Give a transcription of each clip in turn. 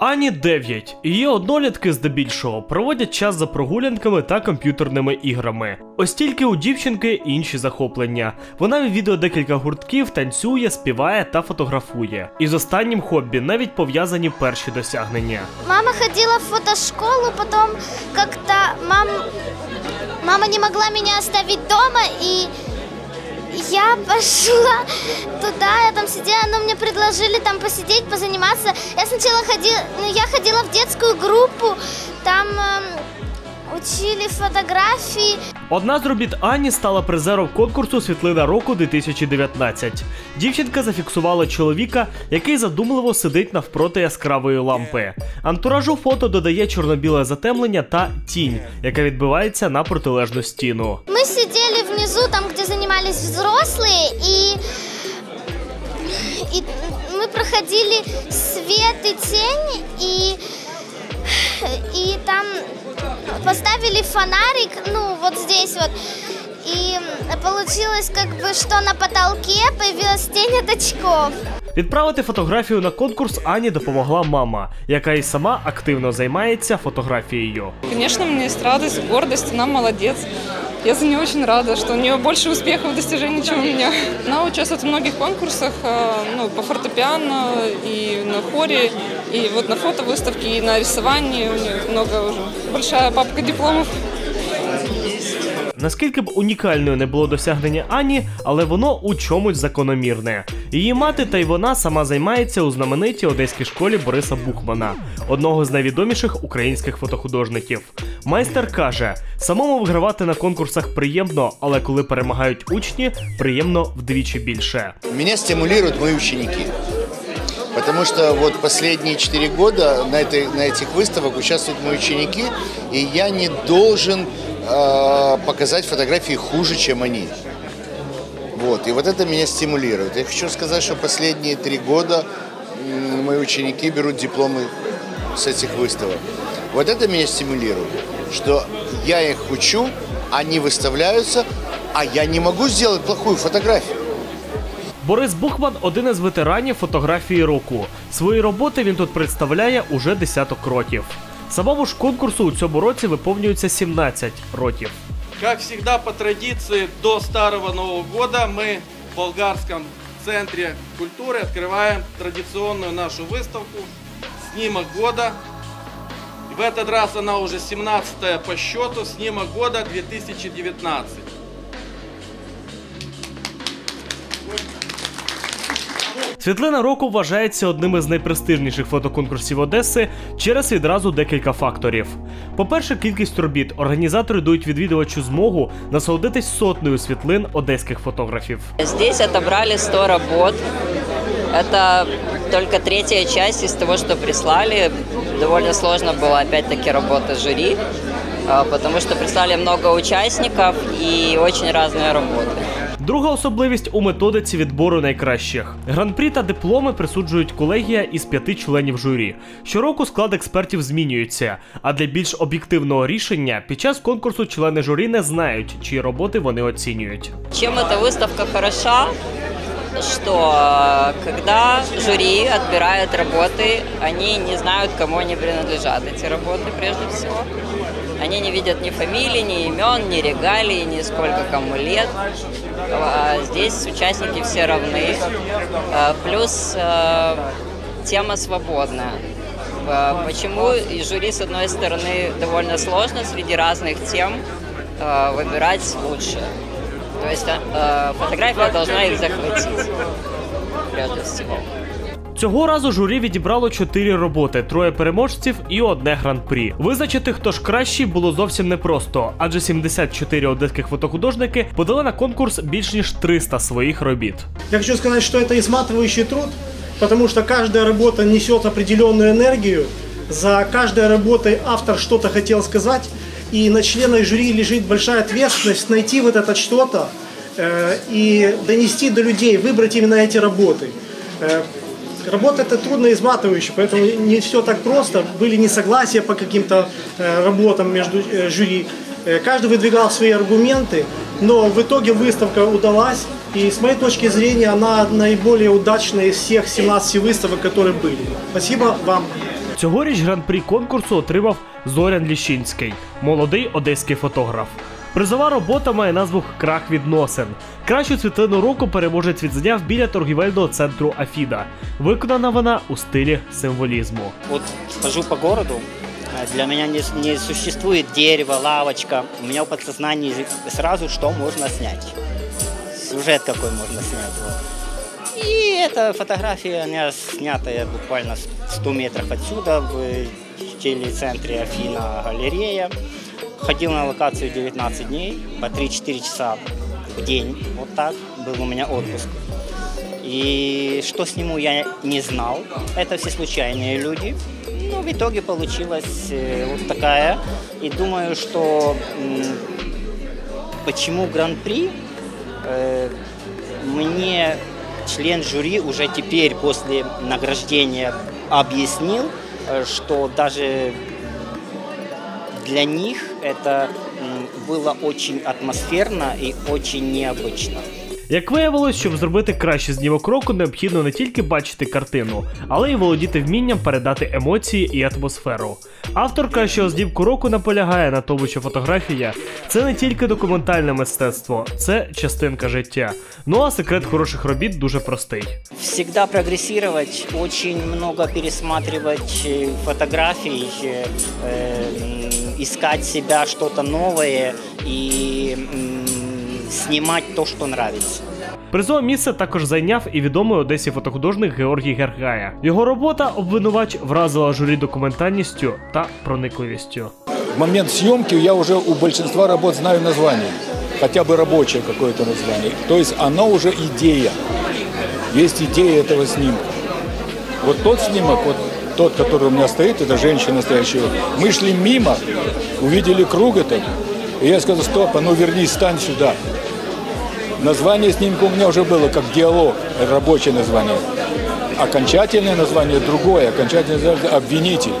Ані 9. Її однолітки здебільшого проводять час за прогулянками та комп'ютерними іграми. Ось тільки у дівчинки інші захоплення. Вона відвідує декілька гуртків, танцює, співає та фотографує. І з останнім хобі навіть пов'язані перші досягнення. Мама ходила в фотошколу, потом как-то мам... мама не могла меня оставить дома, и я пошла туда, я там сидела, но мне предложили там посидеть, позаниматься. Я сначала ходила, ну, я ходила в детскую группу, там эм, учили фотографии. Одна з робіт Ані стала призером конкурсу Світлина року 2019. Дівчинка зафіксувала чоловіка, який задумливо сидить навпроти яскравої лампи. Антуражу фото додає чорно-біле затемлення та тінь, яка відбивається на протилежну стіну. Там, где занимались взрослые, и, и мы проходили свет и тень, и, и там поставили фонарик, ну, вот здесь вот, и получилось как бы, что на потолке появилась тень от очков. Відправити фотографію на конкурс Ані допомогла мама, яка і сама активно займається фотографією. Конечно, у меня есть радость, гордость, она молодец. Я за нее очень рада, что у нее больше успехов, достижений, чем у меня. Она участвует в многих конкурсах, э, ну, по фортепиано и на хоре, и вот на фотовыставке, и на рисовании. У нее много уже. Большая папка дипломов. Наскільки б унікальною не було досягнення Ані, але воно у чомусь закономірне. Її мати та й вона сама займається у знаменитій одеській школі Бориса Бухмана, одного з найвідоміших українських фотохудожників. Майстер каже: самому вигравати на конкурсах приємно, але коли перемагають учні, приємно вдвічі більше. Меня стимулируют мои ученики. Потому что вот последние четыре года на, этой, на этих выставках участвуют мои ученики, и я не должен э, показать фотографии хуже, чем они. Вот, и вот это меня стимулирует. Я хочу сказать, что последние три года м, мои ученики берут дипломы с этих выставок. Вот это меня стимулирует, что я их учу, они выставляются, а я не могу сделать плохую фотографию. Борис Бухман один із ветеранів фотографії року. Свої роботи він тут представляє уже десяток років. Самому ж конкурсу у цьому році виповнюється 17 років. Как всегда по традиции до Старого Нового года мы в Болгарском центре культуры открываем традиционную нашу выставку «Снимок года». И в этот раз она уже 17 по счету, «Снимок года 2019». Світлина року вважається одним із найпрестижніших фотоконкурсів Одеси через відразу декілька факторів. По-перше, кількість робіт організатори дають відвідувачу змогу насолодитись сотнею світлин одеських фотографів. Здесь отобрали 100 работ. Это только третья часть из того, что прислали. Довольно сложно было, опять-таки, работа жюри, а, потому что прислали много участников и очень разные работы. Друга особливість у методиці відбору найкращих. Гран-прі та дипломи присуджують колегія із п'яти членів журі. Щороку склад експертів змінюється, а для більш об'єктивного рішення під час конкурсу члени журі не знають, чиї роботи вони оцінюють. Чем эта выставка хороша, что э, когда жюри отбирает работы, они не знают, кому они принадлежат, эти работы прежде всего. Они не видят ни фамилий, ни имен, ни регалий, ни сколько кому лет. А Здесь участники все равны. А, Плюс э, тема свободная. Почему и жюри, с одной стороны, довольно сложно среди разных тем выбирать лучшее. То есть фотография должна их захватить, прежде всего. Цього разу журі відібрало чотири роботи, троє переможців і одне гран-прі. Визначити, хто ж кращий, було зовсім непросто, адже 74 одеських фотохудожники подали на конкурс більш ніж 300 своїх робіт. Я хочу сказать, что это изматывающий труд, потому что каждая работа несет определенную энергию. За каждой работой автор что-то хотел сказать, и на членах жюри лежит большая ответственность найти вот это что-то э, и донести до людей, выбрать именно эти работы. Э, Работа это трудно изматывающая, поэтому не все так просто. Были несогласия по каким-то э, работам между э, жюри. Э, Каждый выдвигал свои аргументы, но в итоге выставка удалась. И с моей точки зрения она наиболее удачная из всех 17 выставок, которые были. Спасибо вам. цьогоріч гран-прі конкурсу отримав Зорян Ліщинський, молодий одеський фотограф. Призова робота має назву Крах відносин. Кращу світлину року переможець відзняв біля торгівельного центру Афіда. Виконана вона у стилі символізму. Вот хожу по городу, для меня не, не существует дерево, лавочка. У меня в подсознании сразу что можно снять. Сюжет какой можно снять. Вот. И эта фотография, она буквально 100 метрах отсюда, в телецентре Афина галерея. Ходил на локацию 19 дней, по 3-4 часа в день, вот так, был у меня отпуск. И что сниму, я не знал. Это все случайные люди. Но в итоге получилась э, вот такая. И думаю, что почему гран-при э, мне член жюри уже теперь после награждения объяснил, э, что даже для них это м, было очень атмосферно и очень необычно. Як виявилось, щоб зробити кращий знімок року, необхідно не тільки бачити картину, але й володіти вмінням передати емоції і атмосферу. Автор кращого знімку року наполягає на тому, що фотографія це не тільки документальне мистецтво, це частинка життя. Ну а секрет хороших робіт дуже простий. Всегда прогрессировать, очень много пересматривать э, фотографий, э, м, искать себя что-то новое и м, снимать то, что нравится. Призове місце також зайняв і відомий у Одесі фотохудожник Георгій Гергая. Його робота обвинувач вразила журі документальністю та проникливістю. В момент съемки я уже у большинства работ знаю название, хотя бы рабочее какое-то название. То есть оно уже идея. Есть идея этого снимка. Вот тот снимок, вот тот, который у меня стоит, это женщина стоящая. Мы шли мимо, увидели круг этот, и я сказал, стоп, а ну вернись, стань сюда. Название снимка у меня уже было как диалог, рабочее название. Окончательное название другое, окончательное название обвинитель.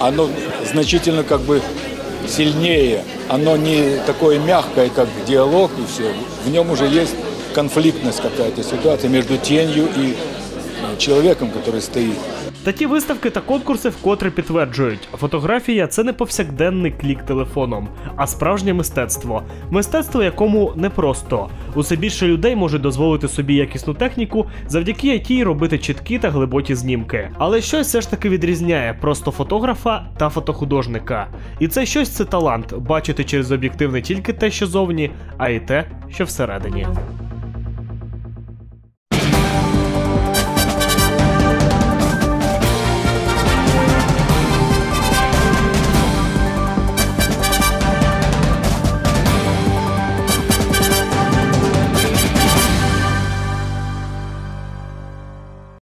Оно значительно как бы сильнее, оно не такое мягкое, как диалог и все. В нем уже есть конфликтность какая-то ситуация между тенью и человеком, который стоит. Такі виставки та конкурси вкотре підтверджують, фотографія це не повсякденний клік телефоном, а справжнє мистецтво. Мистецтво, якому непросто. Усе більше людей можуть дозволити собі якісну техніку, завдяки якій робити чіткі та глибокі знімки. Але щось все ж таки відрізняє просто фотографа та фотохудожника. І це щось це талант бачити через об'єктив не тільки те, що зовні, а й те, що всередині.